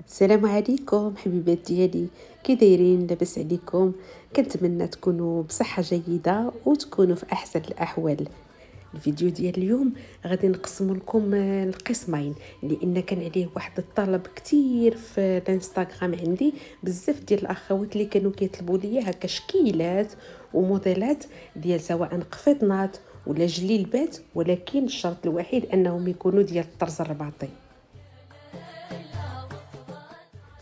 السلام عليكم حبيبات ديالي. كي دايرين لاباس عليكم. كنتمنى تكونوا بصحة جيدة وتكونوا في أحسن الأحوال. الفيديو ديال اليوم غادي نقسم لكم القسمين لأن كان عليه واحد الطلب كتير في الإنستغرام عندي. بزاف ديال الأخوات اللي كانوا كيطلبوا لي هكا شكيلات وموديلات ديال سواء قفطنات ولا جليلبات ولكن الشرط الوحيد أنهم يكونوا ديال الطرز الرباطي.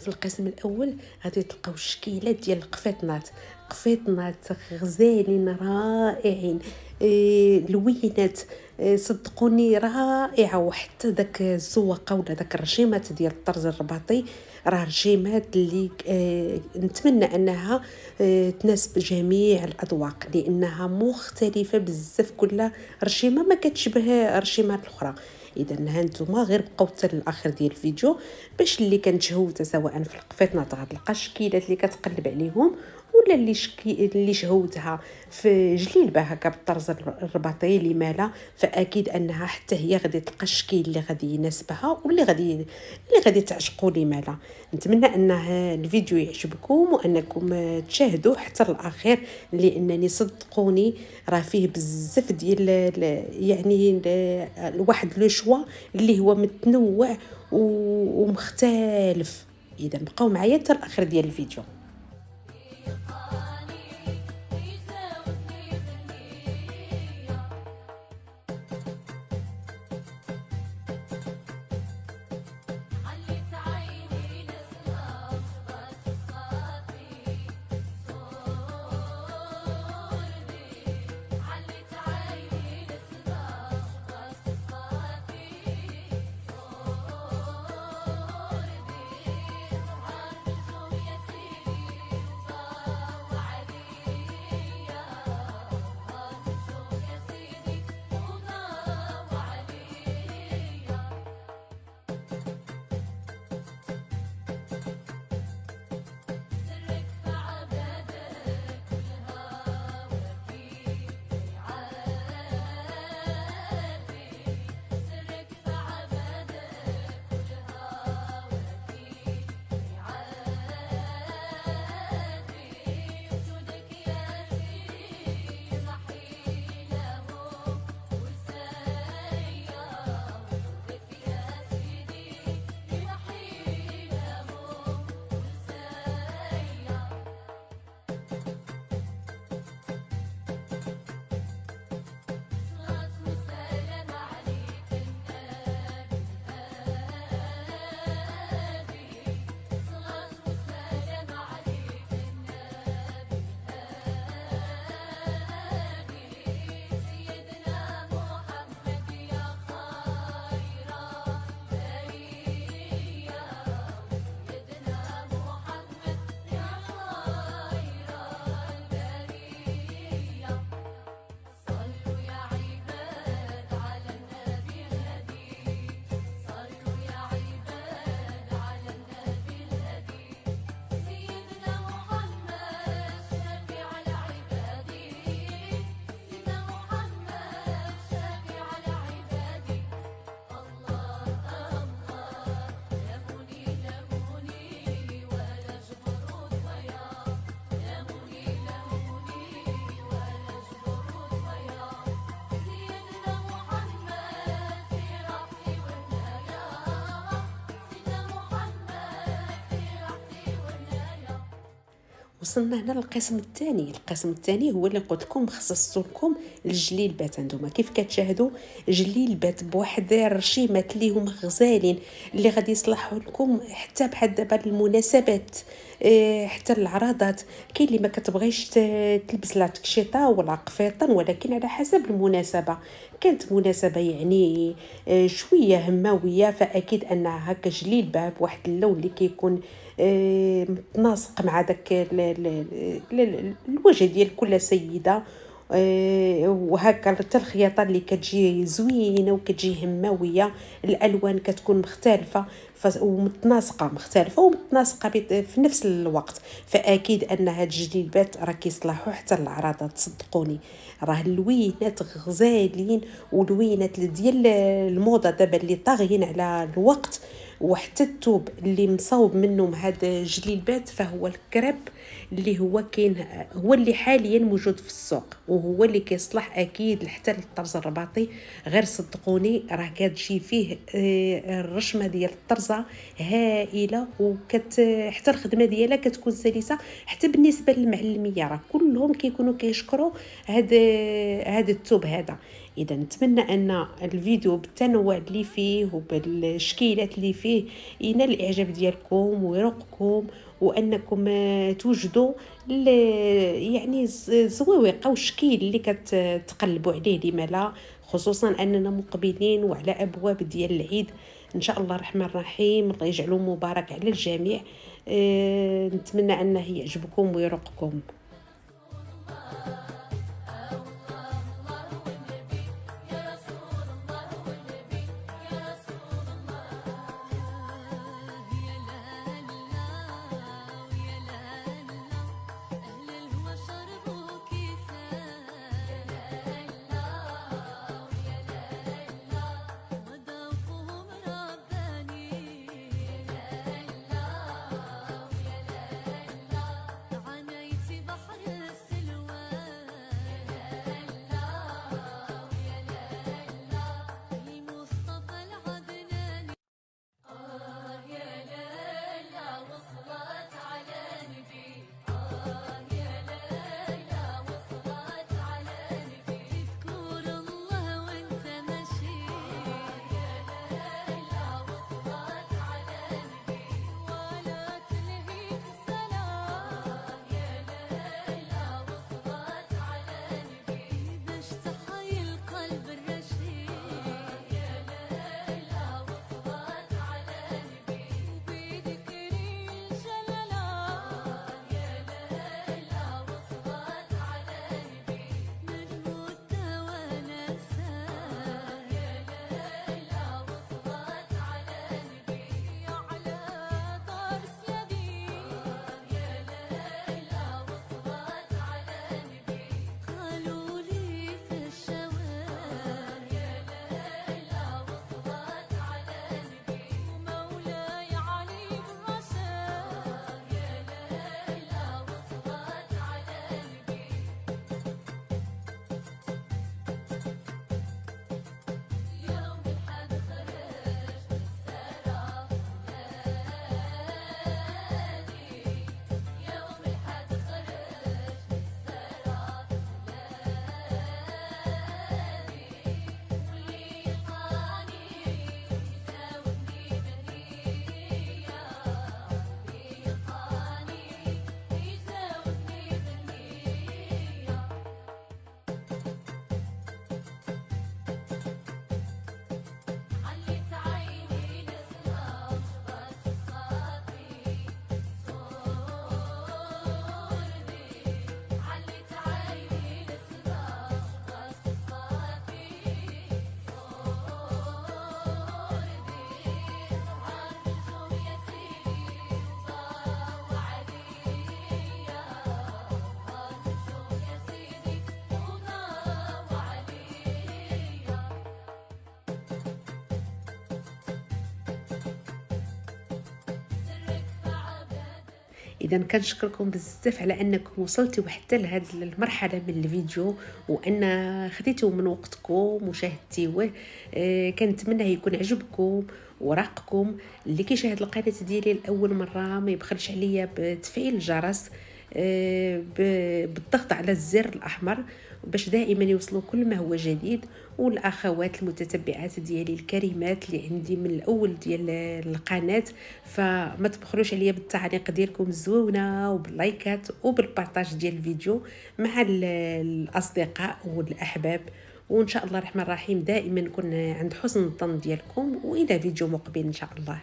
في القسم الأول غادي تلقاو الشكيلات ديال القفيطنات قفيطنات غزالين رائعين. إيه لوينات. إيه صدقوني رائعة. وحتى داك الزوقه ولا داك الرجيمات ديال الطرز الرباطي راه رجيمات اللي إيه نتمنى أنها تناسب جميع الأذواق لأنها مختلفة بزاف. كل رجيمة ما كتشبه الرجيمات الاخرى إذا هانتوما غير بقاو حتى الآخر ديال الفيديو باش اللي كانت سواء في القفيطنات غتلقى الشكيلات اللي كتقلب عليهم ولا اللي شكي اللي شهوتها في جليلبه هكا بالطرز الرباطي اللي مالا فأكيد أنها حتى هي غادي تلقى الشكل اللي غادي يناسبها واللي غادي اللي غادي تعشقوا لي مالا. نتمنى ان الفيديو يعجبكم وأنكم تشاهدوا حتى الاخير لأنني صدقوني راه فيه بزاف ديال يعني واحد لو شوا اللي هو متنوع ومختلف. إذا بقاو معايا حتى الآخر ديال الفيديو. وصلنا هنا للقسم الثاني. القسم الثاني هو اللي قلت لكم خصصت لكم الجليلبات عندهم كيف كتشاهدوا جليلبات بواحد الرشيمات اللي هما غزالين اللي غادي يصلحوا لكم حتى بحال دابا المناسبات إيه حتى العراضات. كاين اللي ما كتبغيش تلبس لا تكشيطة ولا قفيطن ولكن على حسب المناسبة. كانت مناسبة يعني شوية هماوية فأكيد أنها هكا جليلبه بواحد اللون اللي كيكون متناسق مع داك الوجه ديال كل سيدة. وهكا حتى الخياطة اللي كتجي زوينة وكتجي هماوية الألوان كتكون مختلفة. ومتناسقة مختلفة ومتناسقة في نفس الوقت. فأكيد أن هاد الجليبات راه كيصلحوا حتى للعراضات صدقوني راه اللوينات غزالين ولوينات ديال الموضة دابا اللي طاغيين على الوقت. وحتى الثوب اللي مصوب منهم هاد الجليبات فهو الكريب اللي هو كاين هو اللي حاليا موجود في السوق. وهو اللي كيصلح أكيد حتى للطرز الرباطي. غير صدقوني راه كتجي فيه آه، الرشمة ديال الطرزه هائلة وكت حتى الخدمة ديالها كتكون سلسة حتى بالنسبة للمعلمية. راه كلهم كيكونوا كيشكروا هذا هذا الثوب هذا. إذا نتمنى أن الفيديو بالتنوع اللي فيه وبالشكيلات اللي فيه ينال الإعجاب ديالكم ويرقكم وأنكم توجدوا يعني زويوقة وشكيل اللي كتقلبوا عليه لما لا خصوصا أننا مقبلين وعلى أبواب ديال العيد. إن شاء الله الرحمن الرحيم الله يجعله مبارك على الجميع. أه نتمنى انه يعجبكم ويرقكم. إذا كنشكركم بزاف على انكم وصلتوا حتى لهذه المرحلة من الفيديو وأن خديتوا من وقتكم وشاهدتيوه آه كنتمنى يكون عجبكم وراقكم. اللي كيشاهد القناة ديالي لأول مرة ما يبخلش عليا بتفعيل الجرس آه بالضغط على الزر الأحمر. باش دائما يوصلوا كل ما هو جديد والأخوات المتتبعات ديالي الكريمات اللي عندي من الأول ديال القناة. فما تبخلوش عليا بالتعليق ديالكم الزوينة وباللايكات وبالبارطاج ديال الفيديو مع الأصدقاء والأحباب. وإن شاء الله الرحمن الرحيم دائما نكون عند حسن الظن ديالكم وإلى فيديو مقبل إن شاء الله.